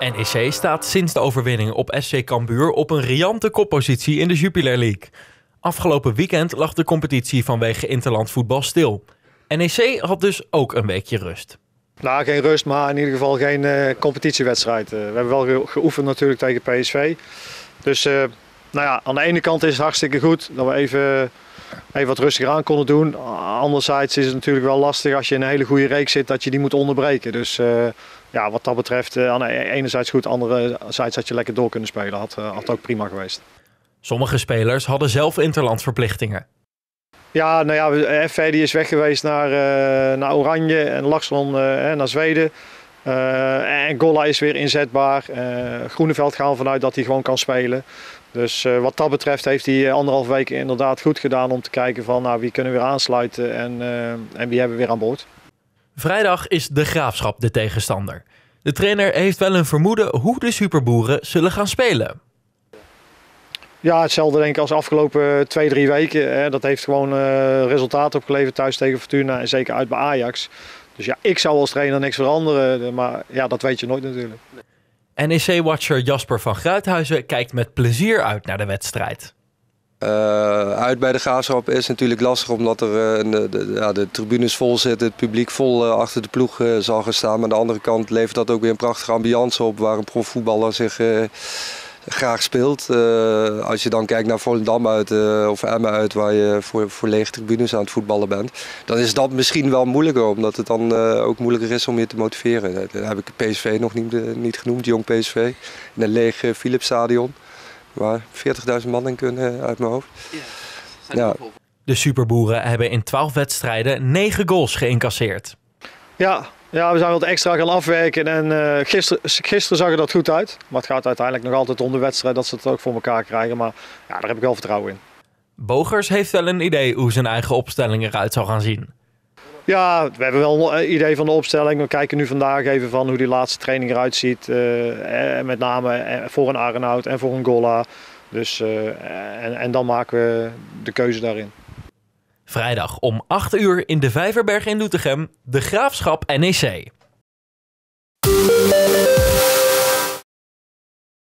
NEC staat sinds de overwinning op SC Cambuur op een riante koppositie in de Jupiler League. Afgelopen weekend lag de competitie vanwege interland voetbal stil. NEC had dus ook een weekje rust. Nou, geen rust, maar in ieder geval geen uh, competitiewedstrijd. Uh, we hebben wel geoefend natuurlijk tegen PSV. Dus uh, nou ja, aan de ene kant is het hartstikke goed dat we even, even wat rustiger aan konden doen. Anderzijds is het natuurlijk wel lastig als je in een hele goede reeks zit dat je die moet onderbreken. Dus ja, wat dat betreft, de enerzijds goed, anderzijds had je lekker door kunnen spelen. Had, had ook prima geweest. Sommige spelers hadden zelf interlandverplichtingen. Ja, nou ja, FV die is weg geweest naar, uh, naar Oranje en uh, naar Zweden. En Golla is weer inzetbaar. Groeneveld gaan vanuit dat hij gewoon kan spelen. Dus wat dat betreft heeft hij anderhalf weken inderdaad goed gedaan om te kijken van nou, wie kunnen we weer aansluiten en, en wie hebben we weer aan boord. Vrijdag is de Graafschap de tegenstander. De trainer heeft wel een vermoeden hoe de superboeren zullen gaan spelen. Ja, hetzelfde denk ik als de afgelopen twee, drie weken. Hè. Dat heeft gewoon resultaten opgeleverd thuis tegen Fortuna en zeker uit bij Ajax. Dus ja, ik zou als trainer niks veranderen, maar ja, dat weet je nooit natuurlijk. NEC-watcher Jasper van Gruithuizen kijkt met plezier uit naar de wedstrijd. Uh, uit bij de Graafschap is natuurlijk lastig omdat er uh, de, de, ja, de, tribunes vol zitten, het publiek vol uh, achter de ploeg zal gaan staan. Maar aan de andere kant levert dat ook weer een prachtige ambiance op waar een profvoetballer zich graag speelt. Uh, als je dan kijkt naar Volendam uit uh, of Emmen uit, waar je voor, voor lege tribunes aan het voetballen bent, dan is dat misschien wel moeilijker, omdat het dan uh, ook moeilijker is om je te motiveren. Dan heb ik PSV nog niet, niet genoemd, jong PSV, in een leeg Philipsstadion, waar 40.000 man in kunnen uit mijn hoofd. Ja, ja. De Superboeren hebben in 12 wedstrijden 9 goals geïncasseerd. Ja, ja, we zijn wat extra gaan afwerken en uh, gisteren, gisteren zag er dat goed uit. Maar het gaat uiteindelijk nog altijd om de wedstrijd dat ze het ook voor elkaar krijgen. Maar ja, daar heb ik wel vertrouwen in. Bogers heeft wel een idee hoe zijn eigen opstelling eruit zal gaan zien. Ja, we hebben wel een idee van de opstelling. We kijken nu vandaag even van hoe die laatste training eruit ziet. Uh, met name voor een Arnoud en voor een Gola. Dus, uh, en, en dan maken we de keuze daarin. Vrijdag om 8 uur in de Vijverberg in Doetinchem, de Graafschap NEC.